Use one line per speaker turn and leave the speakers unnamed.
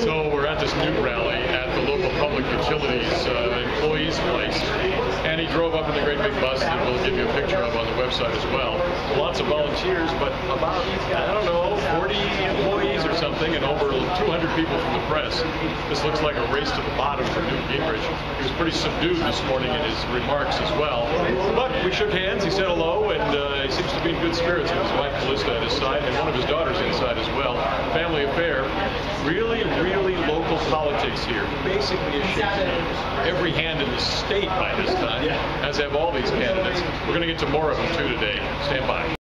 So we're at this new rally at the local public utilities uh, employees place, and he drove up in the great big bus that we'll give you a picture of on the website as well. Lots of volunteers, but about I don't know 40 employees or something, and over 200 people from the press. This looks like a race to the bottom for Newt Gingrich. He was pretty subdued this morning in his remarks as well, but we shook hands. He said hello, and uh, spirits with his wife Callista at his side, and one of his daughters inside as well. Family affair. Really, really local politics here. Basically, a shaking every hand in the state by this time, as have all these candidates. We're going to get to more of them too today. Stand by.